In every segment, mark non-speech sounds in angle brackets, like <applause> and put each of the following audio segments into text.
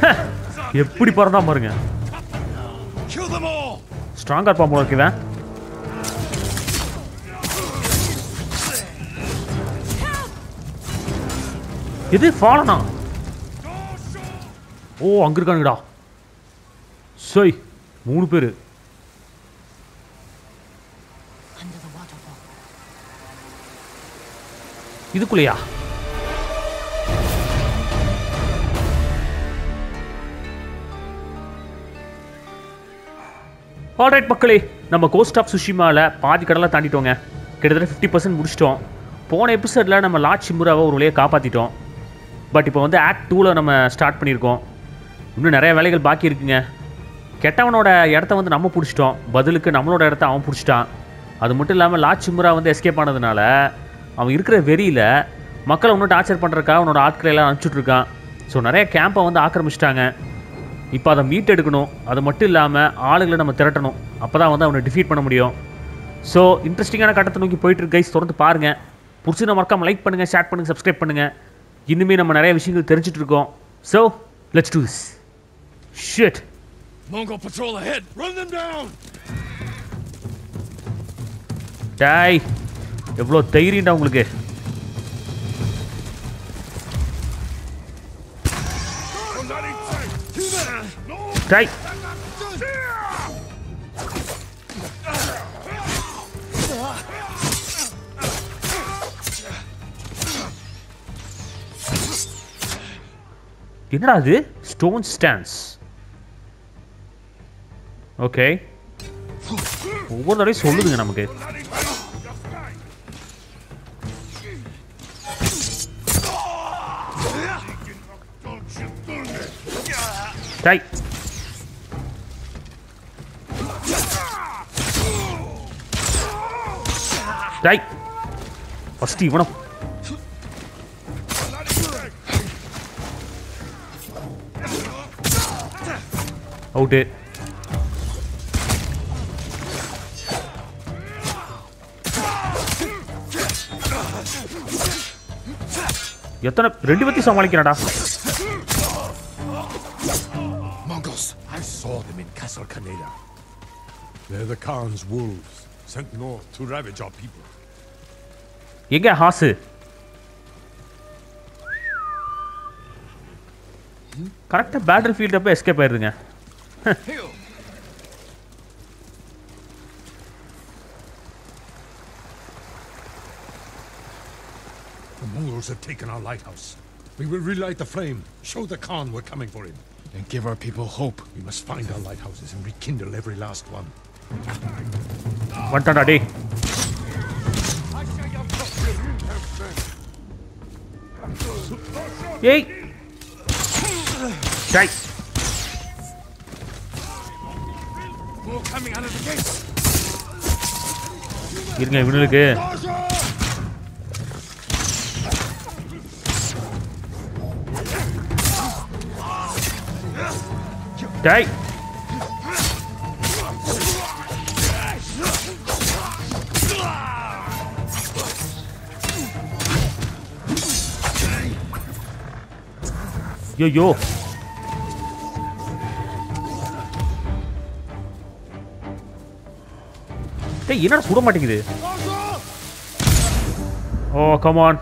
<laughs> எப்படி பிறந்தா பாருங்க! ஸ்ட்ராங்கா இருப்பான் போல இருக்குதான் இது ஃபாலனா ஓ அங்க இருக்கானுங்கடா. சோய் மூணு பேரு. இதுக்குள்ளேயா? ஆல்ரைட் மக்களே நம்ம கோஸ்ட் ஆஃப் சுஷிமாவில் பாதி கடலாம் தாண்டிட்டோங்க. கிட்டத்தட்ட ஃபிஃப்டி பர்சன்ட் முடிச்சிட்டோம். போன எபிசோடில் நம்ம லார்ட் ஷிமுராவை ஒரு வழியாக காப்பாற்றிட்டோம் பட் இப்போ வந்து ஆக்ட் டூவில் நம்ம ஸ்டார்ட் பண்ணியிருக்கோம். இன்னும் நிறைய வேலைகள் பாக்கி இருக்குங்க. கெட்டவனோட இடத்த வந்து நம்ம பிடிச்சிட்டோம். பதிலுக்கு நம்மளோட இடத்த அவன் பிடிச்சிட்டான். அது மட்டும் இல்லாமல் லார்ட் ஷிமுரா வந்து எஸ்கேப் ஆனதுனால அவன் இருக்கிற வெறியில் மக்களை இன்னும் டார்ச்சர் பண்ணுறதுக்காக அவனோட ஆட்களை எல்லாம் அனுப்பிச்சுட்ருக்கான் ஸோ நிறைய கேம்பை வந்து ஆக்கிரமிச்சிட்டாங்க. இப்போ அதை மீட்டெடுக்கணும். அது மட்டும் இல்லாமல் ஆளுகளை நம்ம திரட்டணும். அப்போ தான் வந்து அவனை டிஃபீட் பண்ண முடியும். ஸோ இன்ட்ரெஸ்டிங்கான கட்டத்தை நோக்கி போயிட்டு இருக்கு கைஸ் தொடர்ந்து பாருங்கள் பிடிச்சி மறக்காம லைக் பண்ணுங்கள் ஷேர் பண்ணுங்கள் சப்ஸ்கிரைப் பண்ணுங்கள் இன்னுமே நம்ம நிறைய விஷயங்கள் தெரிஞ்சுட்டு இருக்கோம். So let's do this shit Mongol patrol ahead! Run them down! டாய் எவ்வளோ தைரியம்டா உங்களுக்கு. டாய் என்னடா அது? ஸ்டோன் ஸ்டான்ஸ் ஓகே ஒவ்வொரு தடவையும் சொல்லுதுங்க நமக்கு. டாய் ഡൈ ഫസ്റ്റ് ഇവണം ഔട്ട് எத்தனை ரெண்டு பத்தி சமாளிக்கிறடா Mongols, I saw them in Castle Kaneda. They're the Khan's wolves, sent north to ravage our people. எங்க ஹாசு கரெக்டாக பேட்டில் ஃபீல்ட் அப்போ எஸ்கேப் ஆயிருதுங்க The Mongols have taken our lighthouse. We will relight the flame, show the Khan we're coming for him. And give our people hope. We must find our lighthouses and rekindle every last one. வந்துட்டான்டா டேய் ஏய் டேய் More coming out of the gates! இருங்க இவனுக்கு டேய் ஐயோ டேய் என்னடா சுட மாட்டேங்குது? ஓ கமான்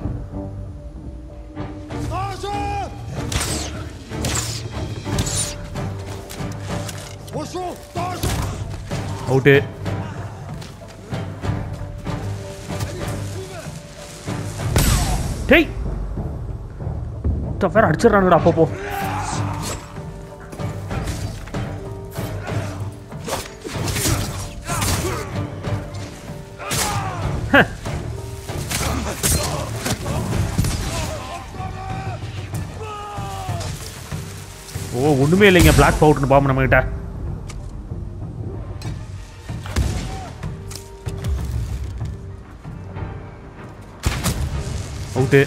அவுட்டு ஸ்டஃப் வேறு அடிச்சிடறானுடா அப்பப்போ ஓ ஒண்ணுமே இல்லைங்க பிளாக் பவுட்னு பாம்பு நம்மகிட்ட. Out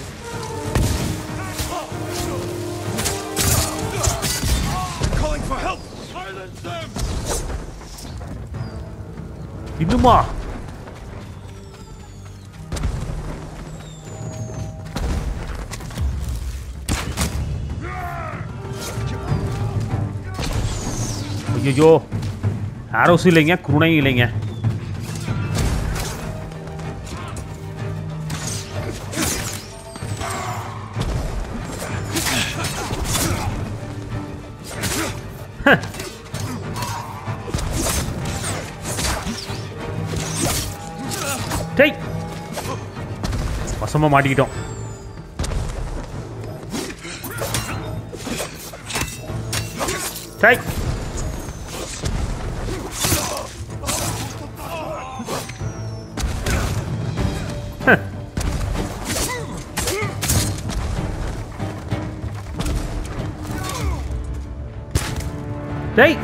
Bomber! यो यो लेंगे ही लेंगे வசமா மாட்டிக்கிட்டோம் டேய் ஹ். டேய்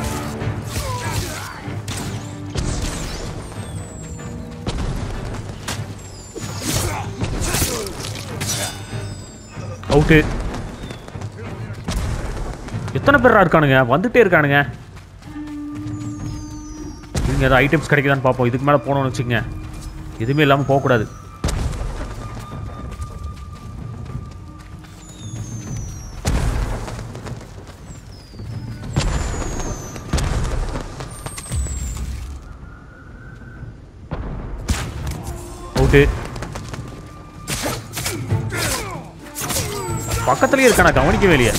அவுட்டு எத்தனை பேராக இருக்கானுங்க? வந்துட்டே இருக்கானுங்க. இங்கே ஏதாவது ஐட்டம்ஸ் கிடைக்குதான்னு பார்ப்போம். இதுக்கு மேலே போனோம்னு வச்சுக்கோங்க. எதுவுமே இல்லாமல் போகக்கூடாது. பக்கத்துலயே இருக்கா? கவனிக்கவே இல்லையே.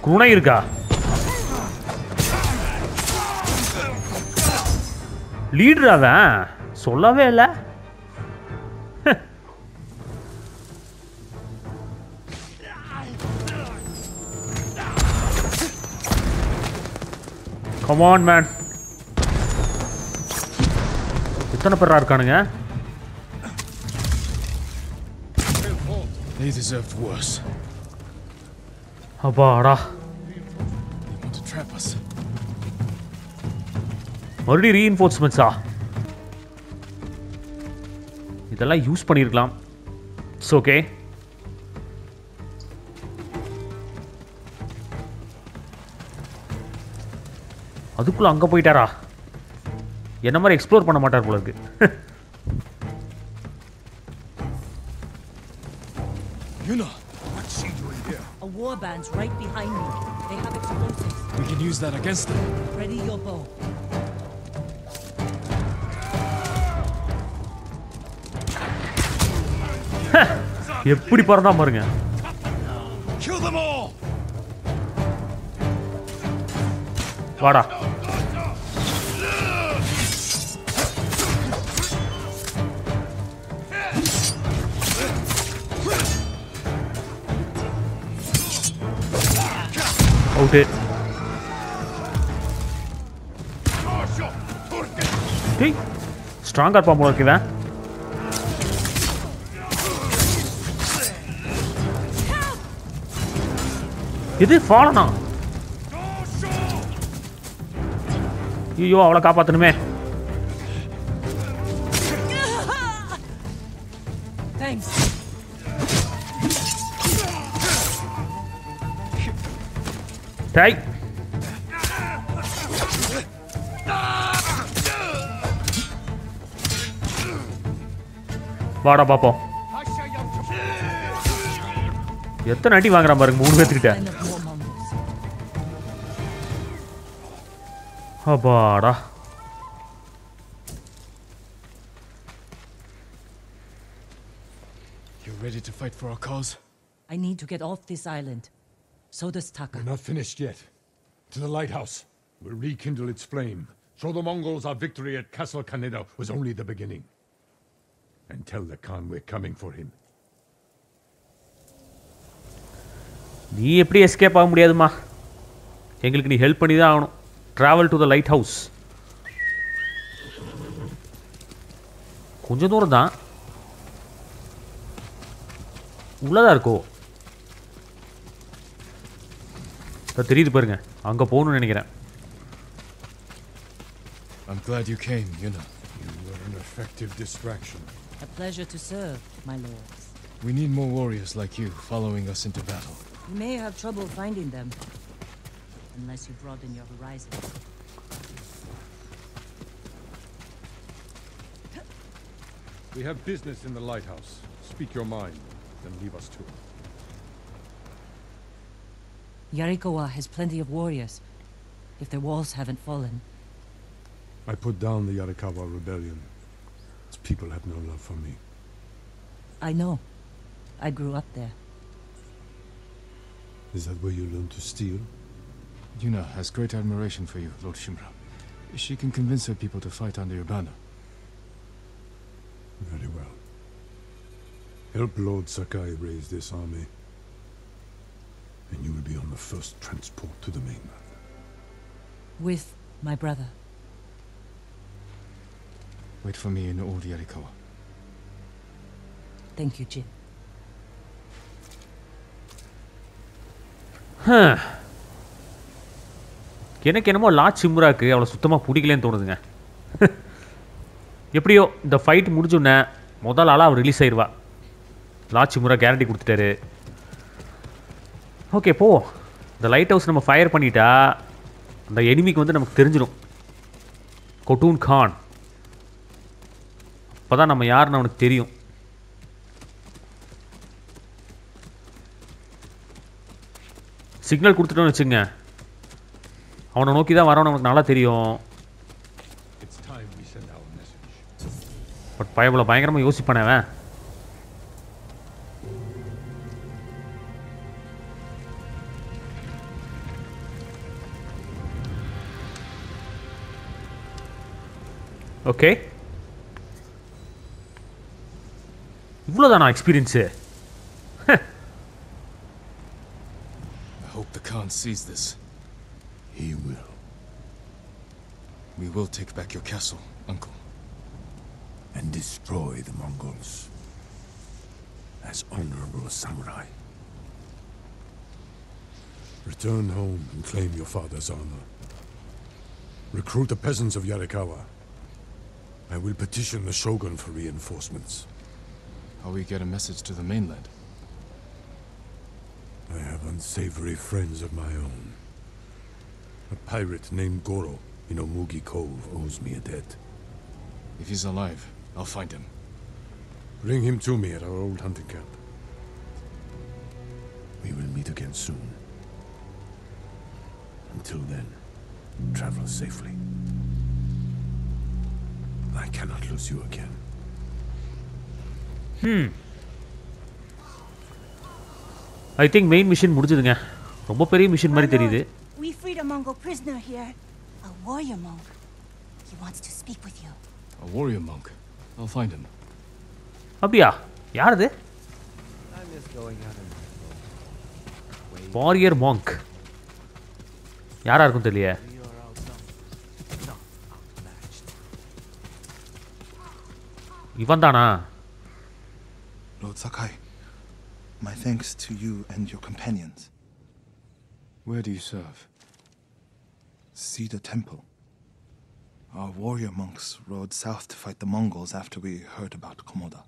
குணை இருக்கா? லீடர் அவன். சொல்லவே இல்லை. கமான் மேன் எத்தனை பேரா இருக்கானுங்க They deserved worse. அப்பாடா They want to trap us. மறுபடியும் ரீஇன்ஃபோர்ஸ்மெண்ட்ஸா இதெல்லாம் யூஸ் பண்ணியிருக்கலாம் இட்ஸ் ஓகே அதுக்குள்ள அங்கே போயிட்டாரா என்ன மாதிரி எக்ஸ்ப்ளோர் பண்ண மாட்டார் போல இருக்கு Yuna, What's she doing here? A war band's right behind me. They have explosives. we can use that against them. Ready your bow. எப்படி பறந்தா பாருங்க Kill them all! வாடா டேய் ஸ்ட்ராங்கா இருப்பான் போல இருக்கு இவன். இது ஃபாலனா ஐயோ அவளை Thanks. டேய் வாடா எத்தனை அடி பாருங்க மூணு அப்பாடா You're ready to fight for our cause? I need to get off this island. So does Taka. We're not finished yet. To the lighthouse. We'll rekindle its flame. Show the Mongols our victory at Castle Kaneda was only the beginning And tell the Khan we're coming for him. நீ எப்படி escape ஆக முடியாதுமா எங்களுக்கு நீ help பண்ணி தான் ஆகணும் travel to the lighthouse கொஞ்சம் தூரம் தான் உள்ளதா இருக்கோ இப்ப தெரியுது பாருங்க அங்கே போகணும்னு நினைக்கிறேன் I'm glad you came, Yuna. You were an effective distraction. A pleasure to serve, my lords. We need more warriors like you following us into battle. You may have trouble finding them. Unless you broaden your horizons. We have business in the lighthouse. Speak your mind, then leave us to it. Yarikawa has plenty of warriors. If their walls haven't fallen. I put down the Yarikawa rebellion. Its people have no love for me. I know. I grew up there. Is that where you learned to steal? Yuna has great admiration for you, Lord Shimura. She can convince her people to fight under your banner. Very well. Help Lord Sakai raise this army. And you will be on the first transport to the mainland. With my brother. Wait for me in Old Yarikawa. Thank you, Jin. எனக்கு என்னமோ Lord சிம்ராக்கு அவளை சுத்தமாக பிடிக்கலன்னு தோணுதுங்க. <laughs> எப்படியோ இந்த fight முடிஞ்சோடனே முதல் ஆளாக அவர் ரிலீஸ் ஆயிடுவா லார்ட் சிம்ரா கேரண்டி கொடுத்துட்டாரு. ஓகே போ. இந்த லைட் ஹவுஸ் நம்ம ஃபயர் பண்ணிட்டா அந்த எனிமிக்கு வந்து நமக்கு தெரிஞ்சிடும் கொட்டூன் கான் அப்போ தான் நம்ம யாருன்னு அவனுக்கு தெரியும். சிக்னல் கொடுத்துட்டோன்னு வச்சுங்க அவனை நோக்கி தான் வரவன் நமக்கு நல்லா தெரியும். பட் பயபுல பயங்கரமாக யோசிப்பானே அவன். Okay இவ்வளோதானா experience I hope the Khan sees this. He will. We will take back your castle, Uncle. And destroy the Mongols. As honorable samurai. Return home and claim your father's honor. Recruit the peasants of Yarikawa. I will petition the Shogun for reinforcements. How we get a message to the mainland? I have unsavory friends of my own. A pirate named Goro in Omugi Cove owes me a debt. If he's alive, I'll find him. Bring him to me at our old hunting camp. We will meet again soon. Until then, travel safely. I cannot lose you again. I think main mission முடிஞ்சதுங்க ரொம்ப பெரிய machine மாதிரி தெரியுது We freed a Mongol prisoner here. A warrior monk. He wants to speak with you. A warrior monk. I'll find him. அப்படியா யார் அது warrior Monk யாரா இருக்கும் தெரியல இவன் தானா Lord Sakai, my thanks to you and your companions. Where do you serve? Cedar Temple. Our warrior monks rode south to fight the Mongols after we heard about Komoda.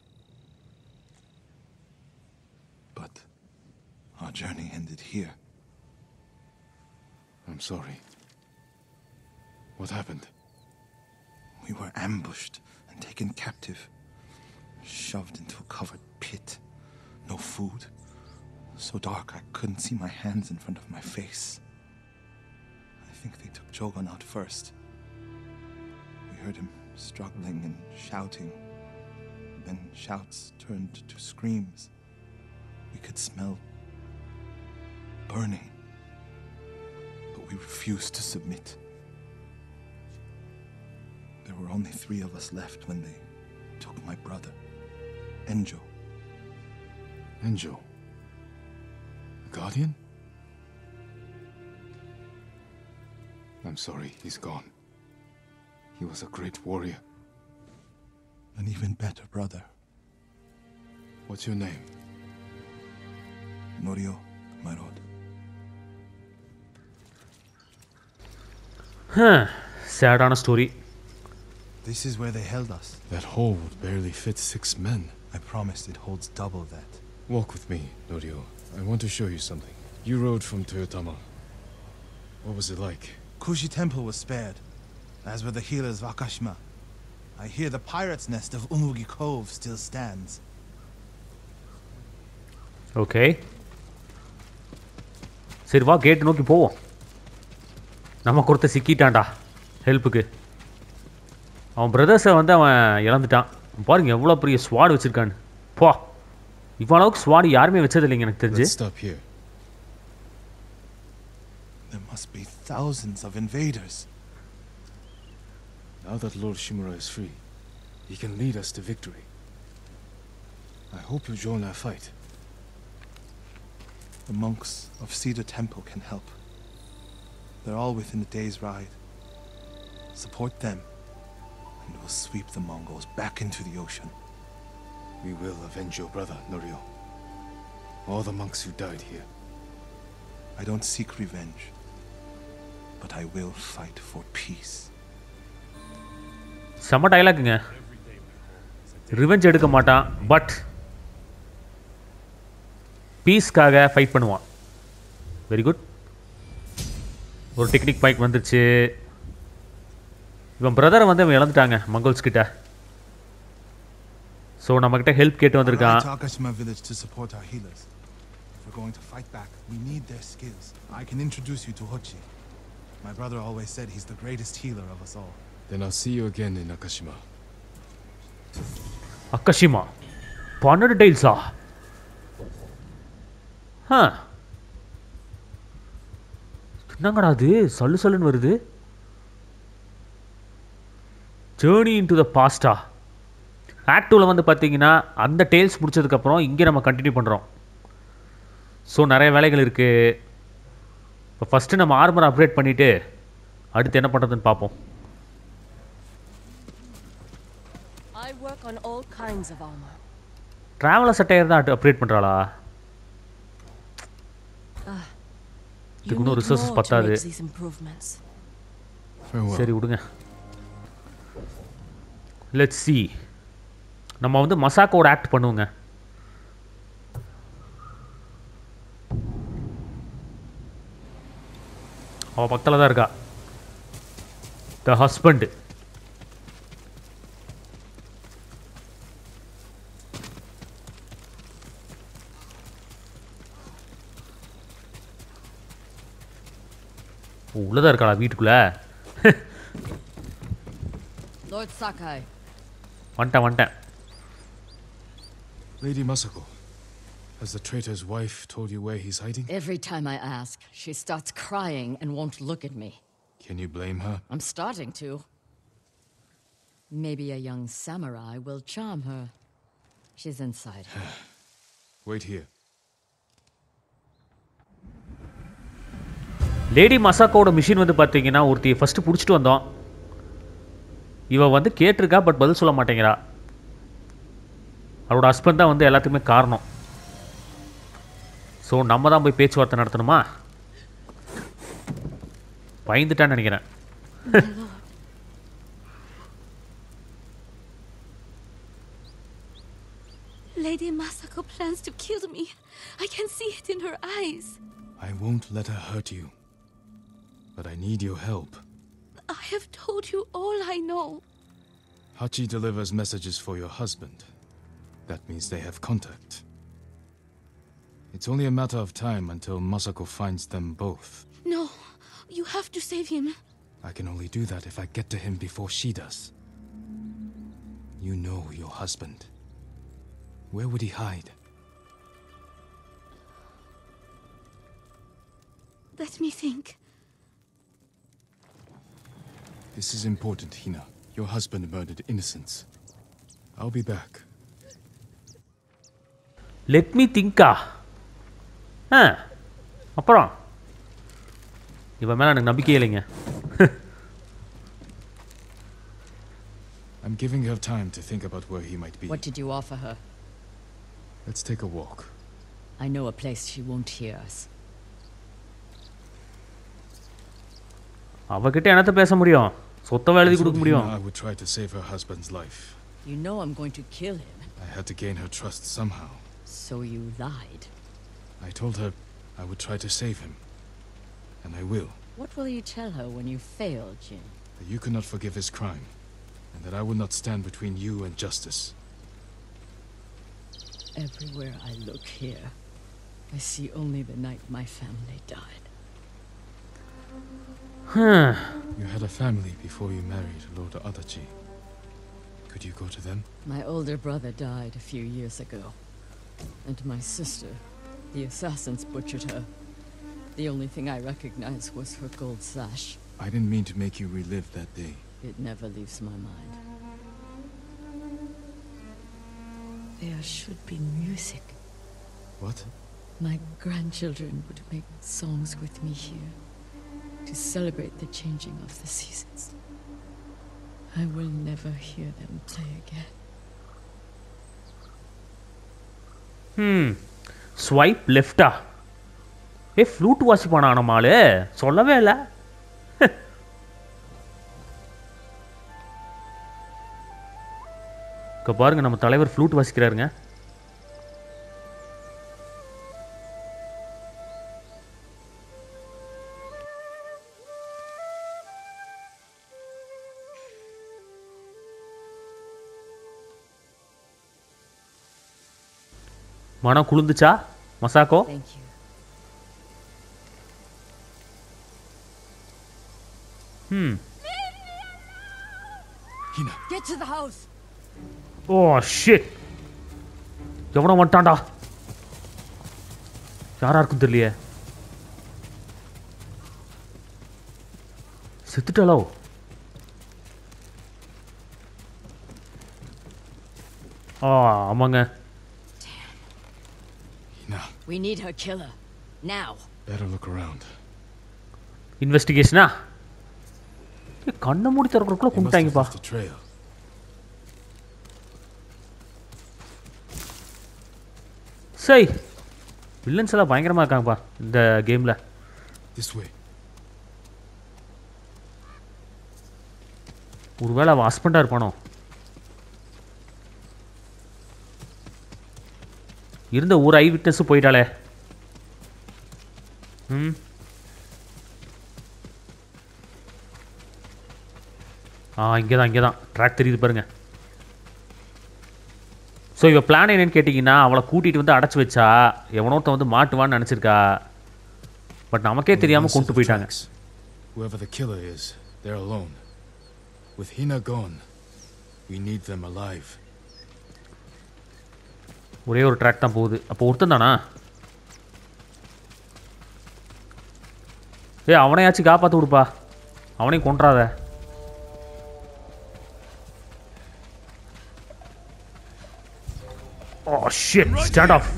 But our journey ended here. I'm sorry. What happened? We were ambushed and taken captive, shoved into a covered pit. No food. So dark I couldn't see my hands in front of my face. I think they took Jogon out first. We heard him struggling and shouting. Then shouts turned to screams. We could smell burning. But we refused to submit. There were only three of us left when they took my brother, Enjo. Angel. Guardian? I'm sorry, he's gone. He was a great warrior. An even better brother. What's your name? Norio, my lord. Huh. Sad on a story. This is where they held us. That hole would barely fit six men. I promised it holds double that. Walk with me, Norio. I want to show you something. You rode from Toyotama. What was it like? Kushi Temple was spared, as were the healers of Akashima. I hear the pirate's nest of Omugi Cove still stands. Okay. சரி Nama korte நோக்கி போவோம் நம்ம கொடுத்த சிக்கிட்டான்டா ஹெல்ப்புக்கு அவன் பிரதர்ஸை வந்து அவன் இழந்துட்டான் பாருங்க எவ்வளோ பெரிய swad வச்சுருக்கான்னு போ இவ்வளோ அளவுக்கு ஸ்வாட் யாருமே வச்சது இல்லைங்க எனக்கு தெரிஞ்சு Let's stop here. There must be thousands of invaders. Now that Lord Shimura is free, he can lead us to victory. I hope you join our fight. The monks of Cedar Temple can help. They're all within a day's ride. Support them, and we'll sweep the Mongols back into the ocean. We will avenge your brother, Norio. All the monks who died here. I don't seek revenge, but I will fight for peace. செம்ம டைலாக்குங்க revenge எடுக்க மாட்டான் but பீஸ்க்காக fight பண்ணுவான் very good ஒரு technique bike வந்துருச்சு இவன் பிரதரை வந்து அவன் இழந்துட்டாங்க மங்கோல்ஸ் கிட்ட ஸோ நம்மக்கிட்ட ஹெல்ப் கேட்டு I வந்திருக்கான் ride to Akashima village to support our healers. If we're going to fight back, we need their skills. I can introduce you to Hochi. My brother always said he's the greatest healer of us all. Then I'll see you again in Nakashima. அக்கஷிமா பன்னெண்டு டைல்ஸா ஆ என்னங்கடா அது சல்லு சல்லுன்னு வருது journey into the pasta Act டூவில் வந்து பார்த்தீங்கன்னா அந்த டேல்ஸ் முடிச்சதுக்கப்புறம் இங்கே நம்ம கண்டினியூ பண்ணுறோம் ஸோ நிறைய வேலைகள் இருக்குது இப்போ ஃபஸ்ட்டு நம்ம ஆர்மர் அப்கிரேட் பண்ணிவிட்டு அடுத்து என்ன பண்ணுறதுன்னு பார்ப்போம். I work on all kinds of armor. Traveller satire தான் அப்கிரேட் பண்ணுறாளா You இதுக்கு இன்னும் to பத்தாது. Farewell. சரி விடுங்க. லெட்ஸ் சி நம்ம வந்து மசாக்கோட ஆக்ட் பண்ணுவோங்க. அவள் பக்கத்தில் தான் இருக்கா. த ஹஸ்பண்ட் உள்ளதா இருக்காளா வீட்டுக்குள்ள? வந்துட்டேன் வந்துட்டேன். Lady Masako, has the traitor's wife told you where he's hiding? every time I ask, she starts crying and won't look at me. Can you blame her? I'm starting to. Maybe a young samurai will charm her. She's inside. Wait here. Lady மசாக்கோட machine வந்து பார்த்தீங்கன்னா ஒருத்தி first பிடிச்சிட்டு வந்தோம் இவ வந்து கேட்டிருக்கா but பதில் சொல்ல மாட்டேங்கிறா அவரோட ஹஸ்பண்ட் தான் வந்து எல்லாத்துக்குமே காரணம் ஸோ நம்ம தான் போய் பேச்சுவார்த்தை நடத்தணுமா பயந்துட்டான்னு நினைக்கிறேன் Lady Masako plans to kill me. I can see it in her eyes. I won't let her hurt you. But I need your help. I have told you all I know. Hachi delivers messages for your husband. That means they have contact. It's only a matter of time until Masako finds them both. No, you have to save him. I can only do that if I get to him before she does. You know your husband. Where would he hide? Let me think. This is important, Hina. Your husband murdered innocents. I'll be back. Let me திங்கா ஆ அப்புறம் இவன் மேலே எனக்கு நம்பிக்கையே இல்லைங்க I'm giving her time to think about where he might be. What did you offer her? Let's take a walk. I know a place she won't hear us. அவகிட்ட என்னத்த பேச முடியும் சொத்தை எழுதி I கொடுக்க told முடியும் Hina I would try to save her husband's life. You know I'm going to kill him, I had to gain her trust somehow. so you lied. I told her I would try to save him. And I will. What will you tell her when you fail, Jin? That you cannot forgive his crime. And that I will not stand between you and justice. Everywhere I look here, I see only the night my family died. Huh. You had a family before you married Lord Adachi. Could you go to them? My older brother died a few years ago. And my sister, the assassins butchered her. The only thing I recognize was her gold sash. I didn't mean to make you relive that day. It never leaves my mind. There should be music. What? My grandchildren would make songs with me here to celebrate the changing of the seasons. I will never hear them play again. ம் swipe லெஃப்டா ஏ flute வாசிப்பானா நம்மாளு சொல்லவே இல்லை. இப்போ பாருங்க நம்ம தலைவர் ஃப்ளூட் வாசிக்கிறாருங்க. மனம் குளிர்ந்துச்சா மசாக்கோ. ம் Hina, Get to the house! Oh shit எவனோ வந்துட்டான்டா. யாரா இருக்கும் தெரியலையே. செத்துட்டாளோ? ஆ ஆமாங்க. We need her killer. Now. better look around. இன்வெஸ்டிகேஷனா கண்ணை மூடி திறக்கிறதுக்குள்ள He must have கும்பிட்டாங்கப்பா left a trail. சரி வில்லன்ஸ் எல்லாம் பயங்கரமாக இருக்காங்கப்பா இந்த கேமில் This way. ஒருவேளை அவன் ஹஸ்பண்டாக இருப்பானோ இருந்த ஒரு ஐ விட்னஸும் போயிட்டாளே ம் ஆ இங்கே தான் இங்கே தான் ட்ராக் தெரியுது பாருங்க ஸோ இவ பிளான் என்னன்னு கேட்டிங்கன்னா அவளை கூட்டிகிட்டு வந்து அடைச்சி வச்சா எவனோத்த வந்து மாட்டுவான்னு நினச்சிருக்கா பட் நமக்கே தெரியாமல் கொண்டு போயிட்டாங்க. Whoever the killer is, they're alone. With Hina gone, we need them alive. ஒரே ஒரு ட்ராக் தான் போகுது. அப்போ ஒருத்தன் தானா? ஏ அவனையாச்சும் காப்பாற்ற விடுப்பா. அவனையும் கொன்றாத. ஓ shit stand off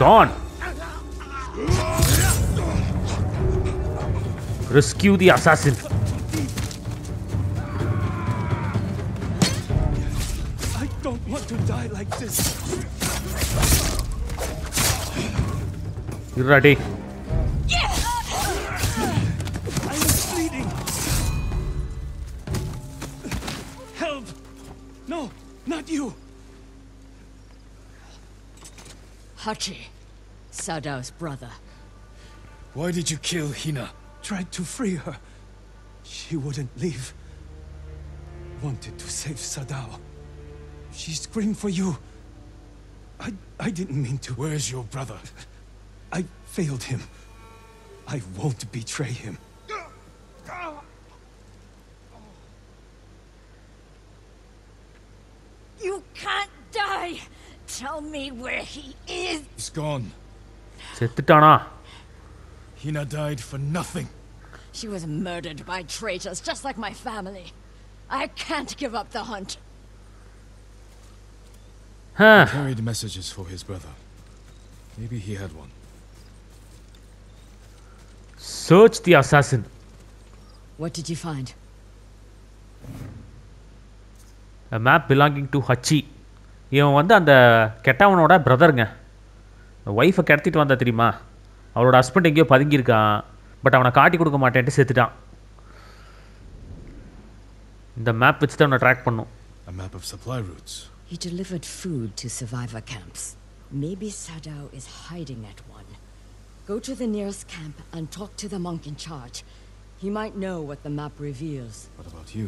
gone. Rescue the assassin. I don't want to die like this. You're ready. Yeah. I'm. Help! No, not you. Hachi, Sadao's brother. Why did you kill Hina? tried to free her. She wouldn't leave. Wanted to save Sadao. She screamed for you. I, I didn't mean to. Where's your brother? I failed him. I won't betray him. You can't die! Tell me where he is! He's gone. The Hina died for nothing. She was murdered by traitors, just like my family. I can't give up the hunt. Ah Carried messages for his brother. Maybe he had one. search the assassin What did you find? a map belonging to H இவன் வந்து அந்த கெட்டவனோட பிரதருங்க ஒய்ஃபை கடத்திட்டு வந்தா தெரியுமா அவளோட ஹஸ்பண்ட் எங்கேயோ பதுங்கியிருக்கான் பட் அவனை காட்டி கொடுக்க மாட்டேன்ட்டு செத்துட்டான் இந்த மேப் வச்சு தான் அவனை ட்ராக் பண்ணும் A map of supply routes. He delivered food to survivor camps. Maybe Sadao is hiding at one. Go to the nearest camp and talk to the monk in charge. He might know what the map reveals. What about you?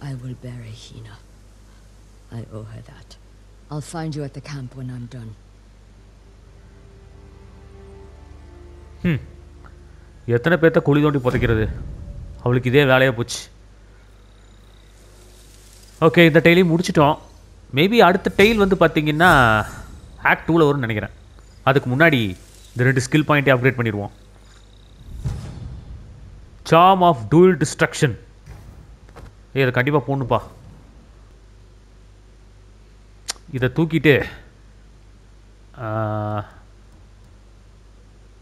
I will bury Hina. I owe her that. I'll find you at the camp when I'm done. ம் எத்தனை பேர்த்த குழி தோண்டி புதைக்கிறது? அவளுக்கு இதே வேலையாக போச்சு. Okay இந்த டெய்லையும் முடிச்சிட்டோம். மேபி அடுத்த டெய்ல் வந்து பார்த்தீங்கன்னா ஆக்ட் டூவில் வரும்னு நினைக்கிறேன். அதுக்கு முன்னாடி இந்த ரெண்டு ஸ்கில் பாயிண்ட்டே அப்கிரேட் பண்ணிடுவோம். சாம் ஆஃப் டூல் டிஸ்ட்ரக்ஷன் ஏ இதை கண்டிப்பாக போடணுப்பா இதை தூக்கிட்டு ஆ,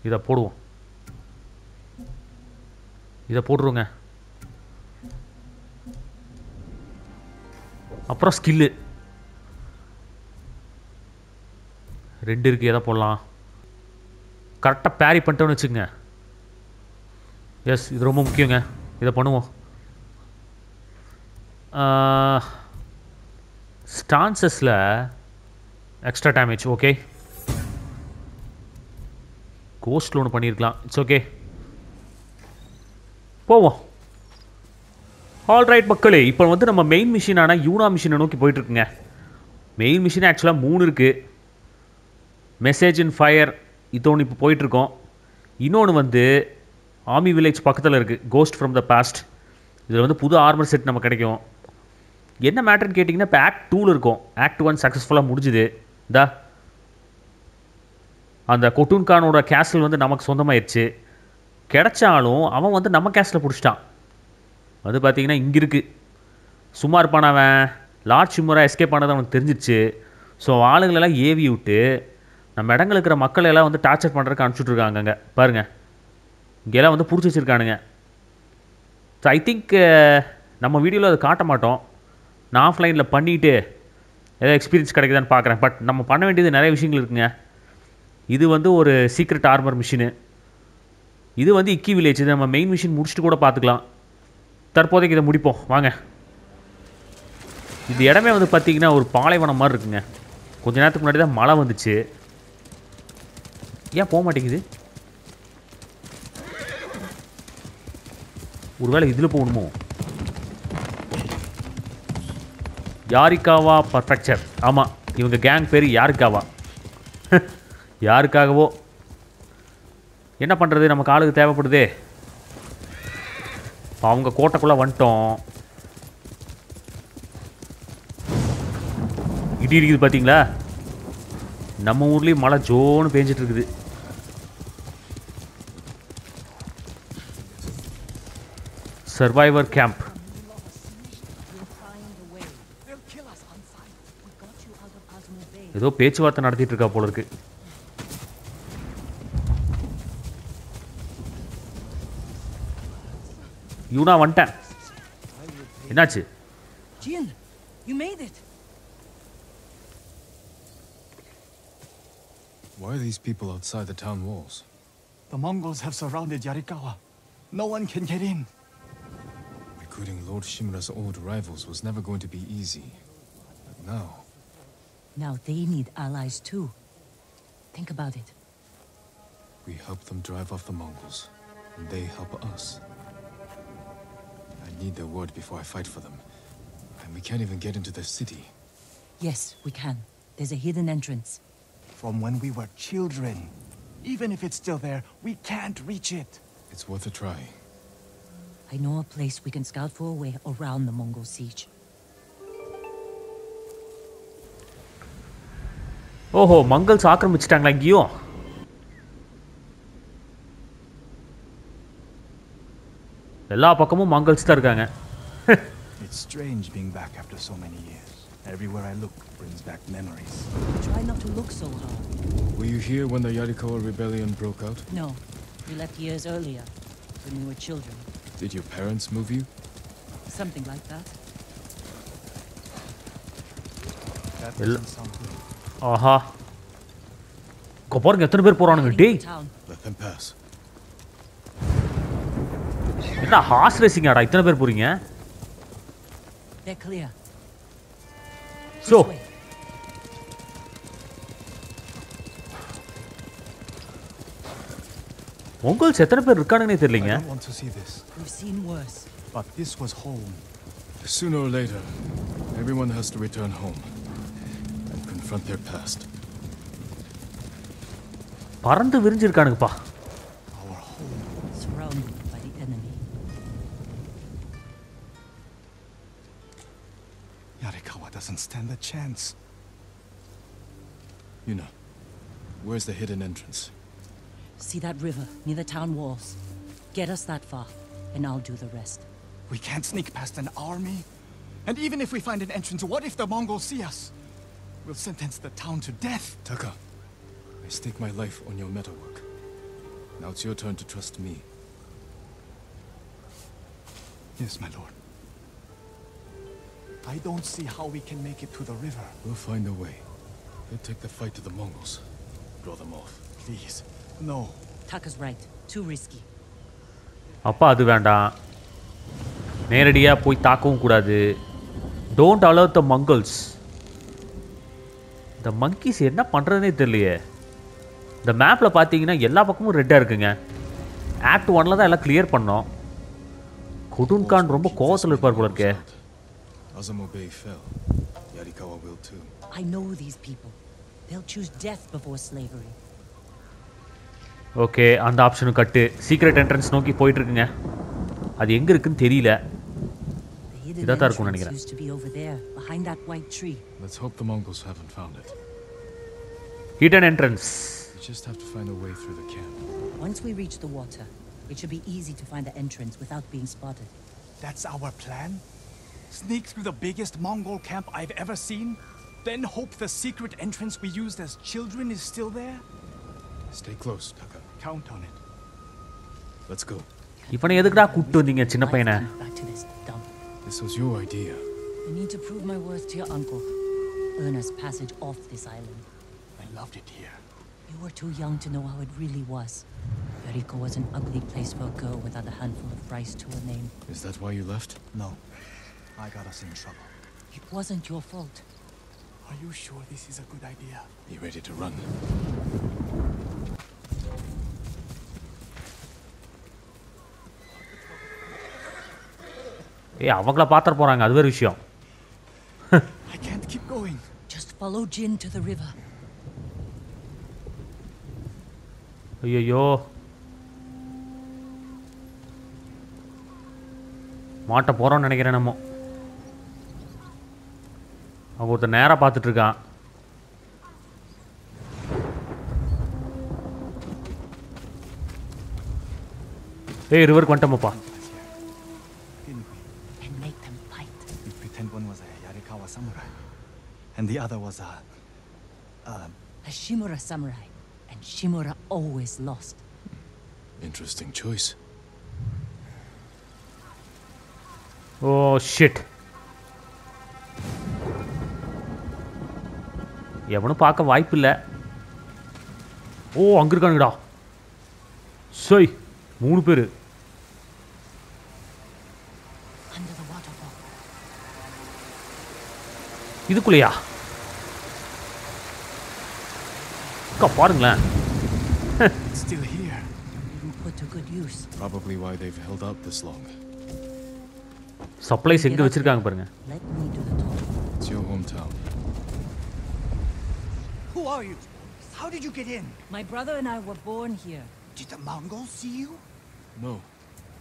இதை போடுவோம். இதை போட்டுருங்க. அப்புறம் ஸ்கில்லு. ரெண்டு இருக்குது எதை போடலாம்? கரெக்டாக பேரி பண்ணிட்டோன்னு வச்சுக்கோங்க. எஸ் இது ரொம்ப முக்கியங்க. இதை பண்ணுவோம். ஸ்டான்சஸில் எக்ஸ்ட்ரா டேமேஜ் ஓகே கோஸ்ட் லோன் பண்ணியிருக்கலாம் இட்ஸ் ஓகே போவோம். ஆல்ரைட் மக்களே இப்போ வந்து நம்ம மெயின் மிஷினான யூனா மிஷினை நோக்கி போயிட்டுருக்குங்க. மெயின் மிஷின் ஆக்சுவலாக மூணு இருக்குது மெசேஜ் இன் ஃபயர் இதோன்னு இப்போ போயிட்டுருக்கோம். இன்னொன்று வந்து ஆர்மி வில்லேஜ் பக்கத்தில் இருக்குது கோஸ்ட் ஃப்ரம் த பாஸ்ட் இதில் வந்து புது ஆர்மர் செட் நம்ம கிடைக்கும். என்ன மேட்டர்னு கேட்டிங்கன்னா இப்போ ஆக்ட் டூவில் இருக்கும். ஆக்ட் ஒன் சக்ஸஸ்ஃபுல்லாக முடிஞ்சுது. இந்தா அந்த கொட்டூன் கானோட கேசல் வந்து நமக்கு சொந்தமாயிருச்சு. கிடைச்சாலும் அவன் வந்து நம்ம கேஸில் பிடிச்சிட்டான். அது பார்த்திங்கன்னா இங்கே இருக்குது சும்மா இருப்பான் அவன். லார்ட் சிம்மரா எஸ்கேப் ஆனது அவனுக்கு தெரிஞ்சிச்சு ஸோ ஆளுங்களெல்லாம் ஏவி விட்டு நம்ம இடங்கள் இருக்கிற மக்கள் எல்லாம் வந்து டார்ச்சர் பண்ணுறதுக்கு அனுப்பிச்சுட்ருக்காங்க அங்கே. பாருங்கள் இங்கெல்லாம் வந்து பிடிச்சி வச்சுருக்கானுங்க. ஸோ ஐ திங்க் நம்ம வீடியோவில் அதை காட்ட மாட்டோம். நான் ஆஃப்லைனில் பண்ணிவிட்டு ஏதோ எக்ஸ்பீரியன்ஸ் கிடைக்குதான்னு பார்க்குறேன் பட் நம்ம பண்ண வேண்டியது நிறைய விஷயங்கள் இருக்குங்க. இது வந்து ஒரு சீக்ரெட் ஆர்மர் மிஷினு இது வந்து இக்கி வில்லேஜ் இது நம்ம மெயின் மிஷின் முடிச்சுட்டு கூட பார்த்துக்கலாம். தற்போதைக்கு இதை முடிப்போம். வாங்க. இந்த இடமே வந்து பார்த்தீங்கன்னா ஒரு பாலைவனம் மாதிரி இருக்குங்க. கொஞ்ச நேரத்துக்கு முன்னாடி தான் மழை வந்துச்சு. ஏன் போக மாட்டேங்குது? ஒருவேளை இதில் போகணுமோ? யாரிக்காவா? பர்ஃபெக்சர் ஆமாம் இவங்க கேங் பேர் யாருக்காவா? <laughs> யாருக்காகவோ? என்ன பண்ணுறது நமக்கு ஆளுக்கு தேவைப்படுதே. அவங்க கோட்டைக்குள்ளே வந்துட்டோம். இடி இருக்குது பார்த்தீங்களா நம்ம ஊர்லேயும் மழை ஜோன்னு பேஞ்சிட்டு இருக்குது. சர்வைவர் கேம்ப் ஏதோ பேச்சுவார்த்தை நடத்திட்டு இருக்கா போல இருக்கு. யூனா வந்துட்டேன் என்னாச்சு Jin, you made it. Why are these people outside the town walls? The Mongols have surrounded Yarikawa. No one can get in. Recruiting Lord Shimura's old rivals was never going to be easy. But now, Now they need allies too. Think about it. we help them drive off the Mongols, and they help us. I need their word before I fight for them. And we can't even get into the city. Yes, we can. There's a hidden entrance. From when we were children. Even if it's still there, we can't reach it. It's worth a try. I know a place we can scout for a way around the Mongol siege. ஓஹோ மங்கள்ஸ் ஆக்கிரமிச்சிட்டாங்களா இங்கேயும் It's strange being back after so many years. Everywhere I look brings back memories. Try not to look so hard. Were you here when the Yarikawa rebellion broke out? No. We left years earlier, when we were children. Did your parents move you? Something like that. That doesn't sound good. Aha. Uh -huh. Let them pass. என்ன hours racing ஆடா இத்தனை பேர் போறீங்க They're clear. So உங்கள்ஸ் எத்தனை பேர் இருக்கானுங்கன்னே I தெரியலங்க don't want to see this. We've seen worse. But this was home. Sooner or later, everyone has to return home and confront their past. பறந்து விரிஞ்சிருக்கானுங்கப்பா Doesn't stand a chance. You know, where's the hidden entrance? See that river near the town walls? Get us that far, and I'll do the rest. We can't sneak past an army. And even if we find an entrance, what if the Mongols see us? We'll sentence the town to death. Taka, I stake my life on your metalwork. Now it's your turn to trust me. Yes, my lord. I don't see how we can make it to the river. We'll find a way. We'll take the fight to the Mongols. Draw them off. Please, no. Taka's right. Too risky. அப்பா அது வேண்டாம் நேரடியாக போய் தாக்கவும் கூடாது don't alert த மங்கல்ஸ் இந்த monkeys என்ன பண்ணுறதுனே தெரியலையே இந்த மேப்பில் பார்த்தீங்கன்னா எல்லா பக்கமும் ரெட்டாக இருக்குங்க ஆக்ட் ஒன்ல தான் எல்லாம் கிளியர் பண்ணோம் குடுன் கான் ரொம்ப கோவத்தில் இருப்பார் போல இருக்கே Azamo Bay fell. Yarikawa will too. I know these people. They'll choose death before slavery. Okay அந்த ஆப்ஷனும் கட்டு சீக்ரெட் என்ட்ரன்ஸ் நோக்கி போயிட்டு இருக்குங்க அது எங்கே இருக்குன்னு தெரியல The hidden இதாக தான் இருக்கும்னு entrance நினைக்கிறேன் used to be over there, behind that white tree. Let's hope the Mongols haven't found it. Hidden entrance We just have to find a way through the camp. Once we reach the water, it should be easy to find the entrance without being spotted. That's our plan? sneak through the biggest Mongol camp I've ever seen, then hope the secret entrance we used as children is still there? Stay close, Taka. Count on it. Let's go. This was your idea. I need to prove my worth to your uncle. Earn us passage off this island. I loved it here. You were too young to know how it really was. Yarikawa was an ugly place for a girl without a handful of rice to her name. Is that why you left? No. I got us in trouble. It wasn't your fault. Are you sure this is a good idea? Be ready to run. ஏய் அவங்கள பாத்திர போகிறாங்க அது வேறு விஷயம் I can't keep going. Just follow Jin to the river. ஐயோ மாட்ட போகிறோம்னு நினைக்கிறேன் நம்ம அவங்க ஒருத்தர் நேராக பார்த்துட்டு இருக்கான் ஏய் ரிவருக்கு வந்துட்டோமப்பா Didn't we? And make them fight. We pretend one was a Yarikawa samurai. And the other was a... Uh, A Shimura samurai. And Shimura always lost. Interesting choice. Oh shit எவனும் பார்க்க வாய்ப்பில்லை ஓ அங்கே இருக்கானுங்கடா சோய் மூணு பேர். இதுக்குள்ளேயா அக்கா பாருங்களேன் still here. Being put to good use. Probably why they've held out this long. Supplies எங்கே வச்சிருக்காங்க பாருங்க. It's your hometown. Who are you? How did you get in? My brother and I were born here. Did the Mongols see you? No,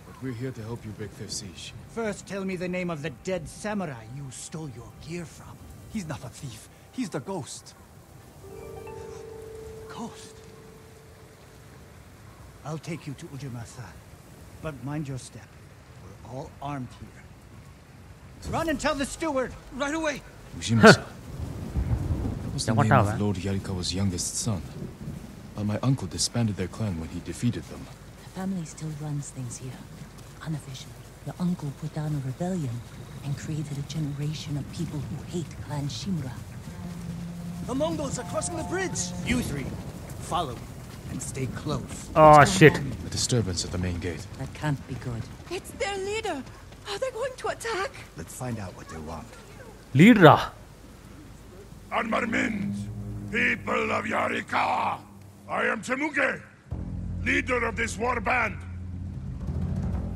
but we're here to help you break their siege. First, tell me the name of the dead samurai you stole your gear from. He's not a thief. He's the ghost. Ghost. I'll take you to Ujimasa. But mind your step. We're all armed here. Run and tell the steward! Right away! Ujimasa. That was the What name of Lord Yarikawa's youngest son. But my uncle disbanded their clan when he defeated them. The family still runs things here. Unofficially, your uncle put down a rebellion and created a generation of people who hate Clan Shimura. The Mongols are crossing the bridge! You three, follow and stay close. Oh, shit. A disturbance at the main gate. That can't be good. It's their leader. Are they going to attack? Let's find out what they want and people of Yarikawa. I am Temuge, leader of this war band.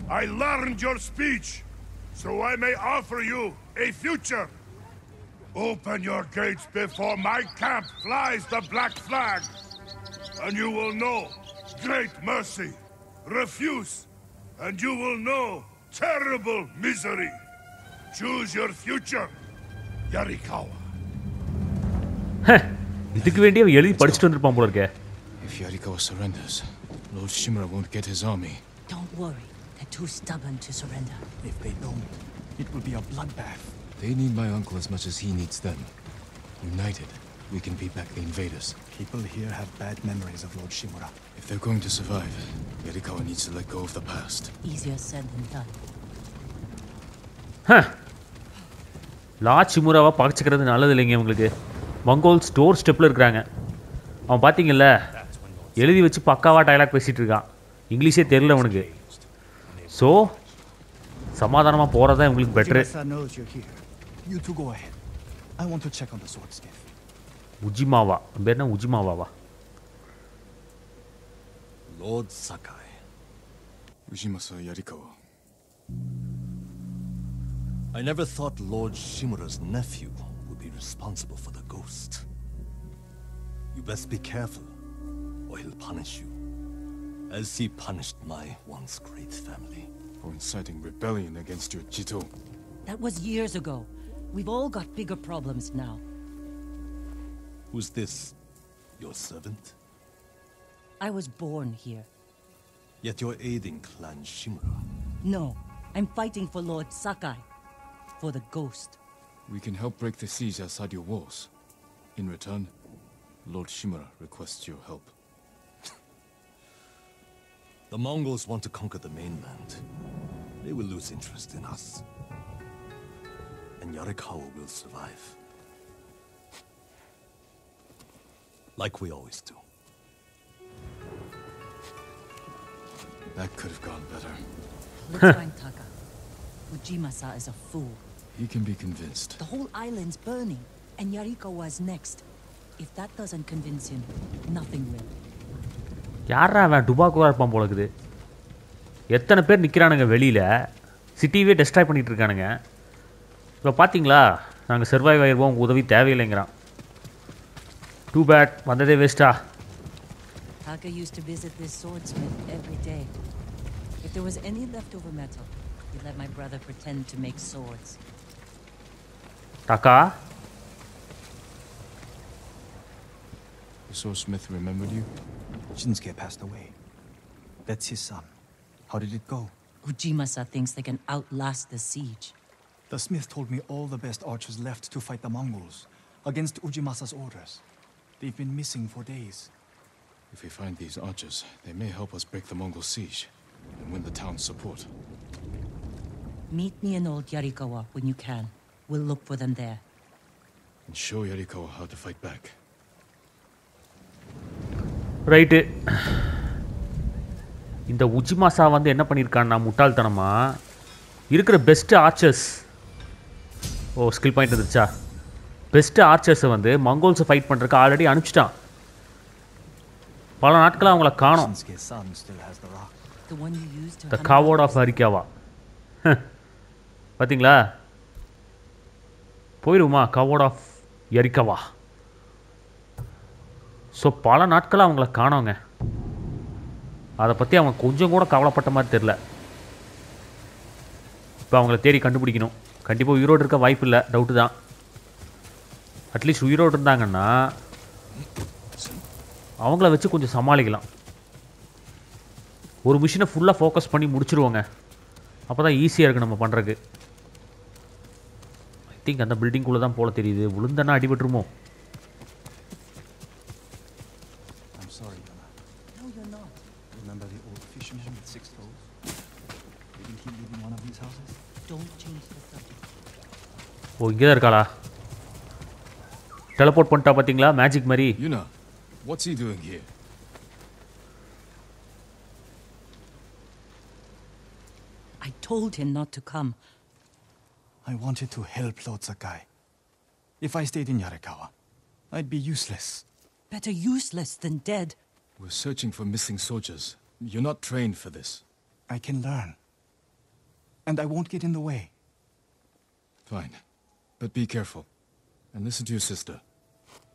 I learned your speech, so I may offer you a future. Open your gates before my camp flies the black flag, and you will know great mercy. Refuse, and you will know terrible misery. Choose your future, Yarikawa. இதுக்கு வேண்டிய அவன் எழுதி படிச்சுட்டு வந்திருப்பான் போல இருக்கே If Yarikawa surrenders, Lord Shimura won't get his army. Don't worry. They're too stubborn to surrender. If they don't, it will be a bloodbath. They need my uncle as much as he needs them. United, we can beat back the invaders. People here have bad memories of Lord Shimura. If they're going to survive, Yarikawa needs to let go of the past. Easier said than done. லா சிமுராவை பகச்சிக்கிறது நல்லது இல்லைங்க உங்களுக்கு Mongol store ஸ்டெப்பில் இருக்கிறாங்க. அவன் பார்த்தீங்கல்ல எழுதி வச்சு பக்காவாக dialogue பேசிகிட்டு இருக்கான். இங்கிலீஷே தெரியல அவனுக்கு. ஸோ சமாதானமாக போகிறது தான் இவங்களுக்கு பெட்ரு உஜிமாவா? பேர் என்ன உஜிமாவாவா? Lord Sakai. Ujimasa Yarikawa. I never thought Lord Shimura's nephew responsible for the ghost. You best be careful, or he'll punish you. As he punished my once great family. For inciting rebellion against your Jito. That was years ago. We've all got bigger problems now. Who's this? Your servant? I was born here. Yet you're aiding Clan Shimura. No, I'm fighting for Lord Sakai. For the ghost. We can help break the siege outside your walls. In return, Lord Shimura requests your help. <laughs> The Mongols want to conquer the mainland. They will lose interest in us. And Yarikawa will survive. Like we always do. That could have gone better. Let's find Taka. Ujimasa is a fool. He can be convinced. The whole island's burning, and Yariko was next. If that doesn't convince him, nothing will. யாரா அவன் டுபாக்கூரா இருப்பான் போல இருக்குது எத்தனை பேர் நிற்கிறானுங்க வெளியில் சிட்டியே destroy பண்ணிகிட்டு இருக்கானுங்க இப்போ பார்த்தீங்களா நாங்கள் சர்வைவ் ஆகிடுவோம் உங்கள் உதவி தேவையில்லைங்கிறான் டூ பேட் வந்ததே வேஸ்டா Taka used to visit this swordsmith every day. If there was any leftover metal, he'd let my brother pretend to make swords. Taka. You saw Smith remembered you? Shinsuke passed away. That's his son. How did it go? Ujimasa thinks they can outlast the siege. The smith told me all the best archers left to fight the Mongols, against Ujimasa's orders. They've been missing for days. If we find these archers, they may help us break the Mongol siege, and win the town's support. Meet me in Old Yarikawa when you can. We'll look for them there. And show Yarikawa how to fight back. Right இந்த உஜிமாசா வந்து என்ன பண்ணியிருக்கான்னா முட்டாள்தனமா? இருக்கிற best archers oh skill point இருந்துச்சா best ஆர்ச்சர்ஸை வந்து மங்கோல்ஸை ஃபைட் பண்ணுறதுக்கு ஆல்ரெடி அனுப்பிச்சிட்டான். பல நாட்களாக அவங்கள காணோம். த காவோட் ஆஃப் அரிக்காவா பார்த்தீங்களா போயிடுமா காவோட்? ஆஃப் எரிக்கவா? ஸோ பல நாட்களாக அவங்கள காணோங்க. அதை பற்றி அவங்க கொஞ்சம் கூட கவலைப்பட்ட மாதிரி தெரில இப்போ அவங்கள தேடி கண்டுபிடிக்கணும். கண்டிப்பாக உயிரோடு இருக்க வாய்ப்பு இல்லை டவுட்டு தான். அட்லீஸ்ட் உயிரோடு இருந்தாங்கன்னா அவங்கள வச்சு கொஞ்சம் சமாளிக்கலாம். ஒரு மிஷினை ஃபுல்லாக ஃபோக்கஸ் பண்ணி முடிச்சிருவோங்க. அப்போ தான் ஈஸியாக இருக்குது நம்ம பண்ணுறதுக்கு திங்க் அந்த பில்டிங்குள்ளே தான் போல தெரியுது. விழுந்தனா அடிபட்டுருமோ? ஓ இங்கே தான் இருக்காளா? டெலபோர்ட் பண்ணிட்டா பார்த்தீங்களா மேஜிக் மாதிரி. What's he doing here? I told him not to come. I wanted to help Lord Sakai. If I stayed in Yarikawa, I'd be useless. Better useless than dead. We're searching for missing soldiers. You're not trained for this. I can learn. And I won't get in the way. Fine. But be careful. And listen to your sister.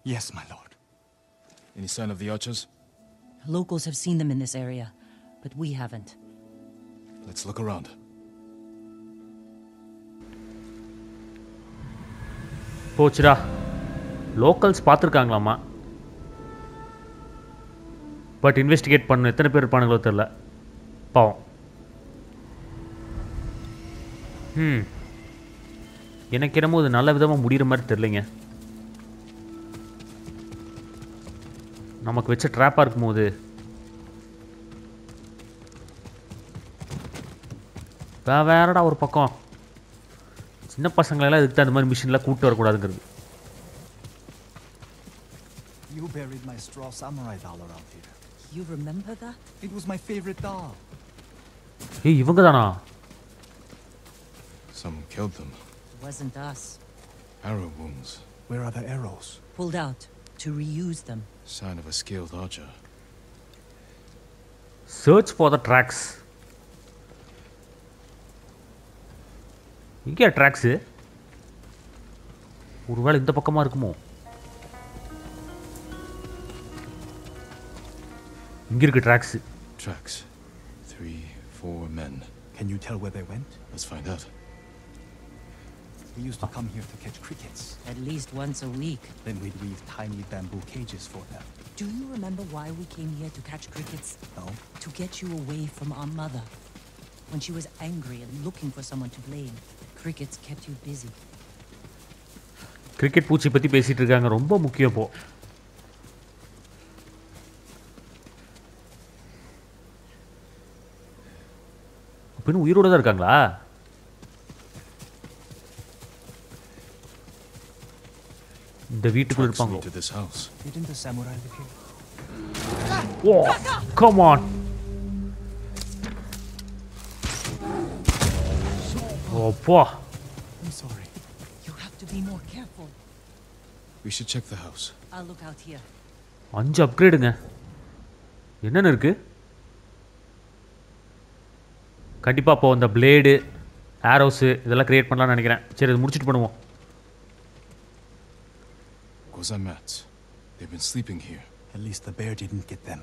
Yes, my lord. Any sign of the archers? Locals have seen them in this area, but we haven't. Let's look around. போச்சுடா. Locals பார்த்துருக்காங்களாமா but investigate பண்ண எத்தனை பேர் இருப்பானுங்களோ தெரில பாவம். ம் எனக்கு என்னமோ இது நல்ல விதமாக முடிகிற மாதிரி தெரிலிங்க நமக்கு வச்ச ட்ராப்பாக இருக்கும்போது. வே வேறடா ஒரு பக்கம். சின்ன பசங்களெல்லாம் இதுக்கு அந்த மாதிரி மிஷின்லாம் கூப்பிட்டு வரக்கூடாதுங்கிறது You buried my straw samurai doll around here. You remember that? It was my favorite doll. ஏய் இவங்க தானா Some killed them. It wasn't us. Arrow wounds. Where are the arrows? Pulled out to reuse them. Sign of a skilled archer. Search for the tracks இங்கே tracks ஒருவேளை இந்த பக்கமாக இருக்குமோ இங்கே இருக்கு tracks Tracks. Three, four men. Can you tell where they went? Let's find out. We used to come here to catch crickets. At least once a week. Then we'd weave tiny bamboo cages for them. Do you remember why we came here to catch crickets? No. To get you away from our mother. When she was angry and looking for someone to blame, crickets kept you busy. Cricket பூச்சி பற்றி பேசிகிட்டு இருக்காங்க. ரொம்ப முக்கியம் இப்போ. அப்படின்னு உயிரோட தான் இருக்காங்களா? இந்த வீட்டுக்குள்ள? ஓ கம் ஆன் ஓப்பா I'm sorry. You have to be more careful. We should check the house. I'll look out here. அஞ்சு அப்கிரேடுங்க என்னென்ன இருக்கு கண்டிப்பாக இப்போ இந்த பிளேடு ஆரோஸு இதெல்லாம் கிரியேட் பண்ணலாம்னு நினைக்கிறேன் சரி இது முடிச்சுட்டு பண்ணுவோம் Goza mats. They've been sleeping here. At least the bear didn't get them.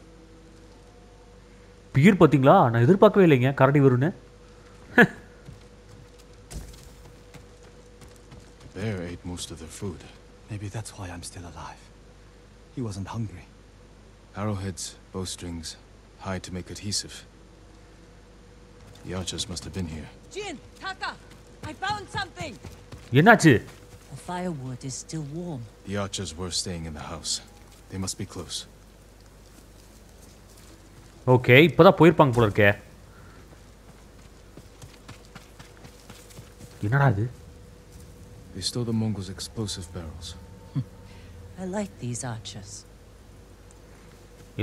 Bear பார்த்தீங்களா நான் எதிர்பார்க்கவே இல்லைங்க கரடி வரும்னு most of their food. Maybe that's why I'm still alive. He wasn't hungry. Arrowheads, bowstrings, hide to make adhesive. The archers must have been here. Jin, Taka, I found something. என்னாச்சு The firewood is still warm. The archers were staying in the house. They must be close. Okay இப்போ தான் போயிருப்பாங்க போல இருக்கே என்னடா இது They stole the Mongols' explosive barrels. I like these archers.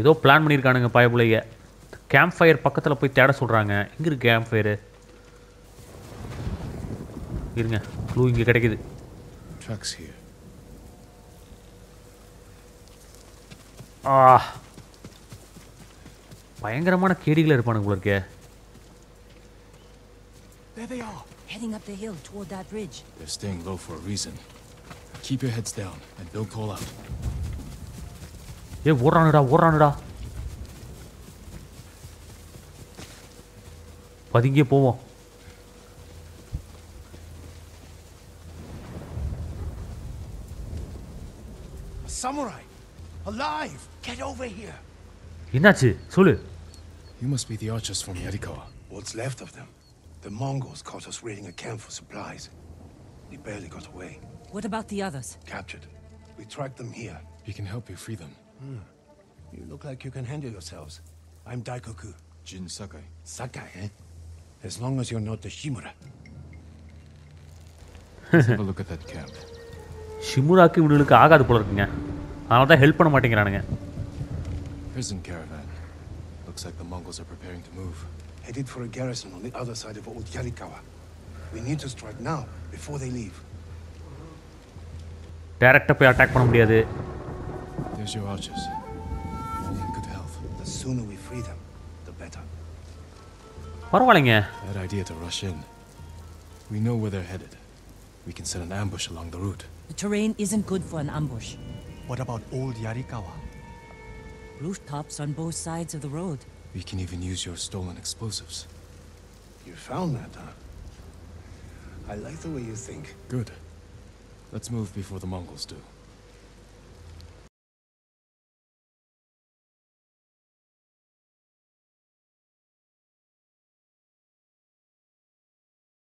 ஏதோ plan பண்ணியிருக்கானுங்க பயப்புலைய கேம்ப் ஃபயர் பக்கத்தில் போய் தேட சொல்கிறாங்க எங்கே இருக்கு கேம்ப் ஃபயரு இருங்க க்ளூ இங்கே கிடைக்குது. ஆ பயங்கரமான கேடிகள் இருப்பானுங்க போல இருக்கே There they are. heading up the hill toward that bridge. They're staying low for a reason. Keep your heads down, and don't call out. 얘 월하느라 월하느라 바딘게 A Samurai! Alive! Get over here! 이나치 솔리 You must be the archers from Yarikawa. What's left of them? The Mongols caught us raiding a camp for supplies. We barely got away. What about the others? Captured. We tracked them here. We can help you free them. Hmm. You look like you can handle yourselves. I'm Daikoku. Jin Sakai. Sakai, eh? As long as you're not the Shimura. Let's have a look at that camp. ஷிமுராக்கு இவனுக்கு ஆகாது போல இருக்குங்க அதனால தான் help பண்ண மாட்டேங்கிறானுங்க Prison caravan. Looks like the Mongols are preparing to move. headed for a garrison on the other side of Old Yarikawa. We need to strike now, before they leave. டேரெக்டாக போய் attack பண்ண முடியாது There's your archers. All in good health. The sooner we free them, the better. பரவாயில்லைங்க Bad idea to rush in. We know where they're headed. We can set an ambush along the route. The terrain isn't good for an ambush. What about Old Yarikawa? Rooftops on both sides of the road. We can even use your stolen explosives. You found that, huh? I like the way you think. Good. Let's move before the Mongols do.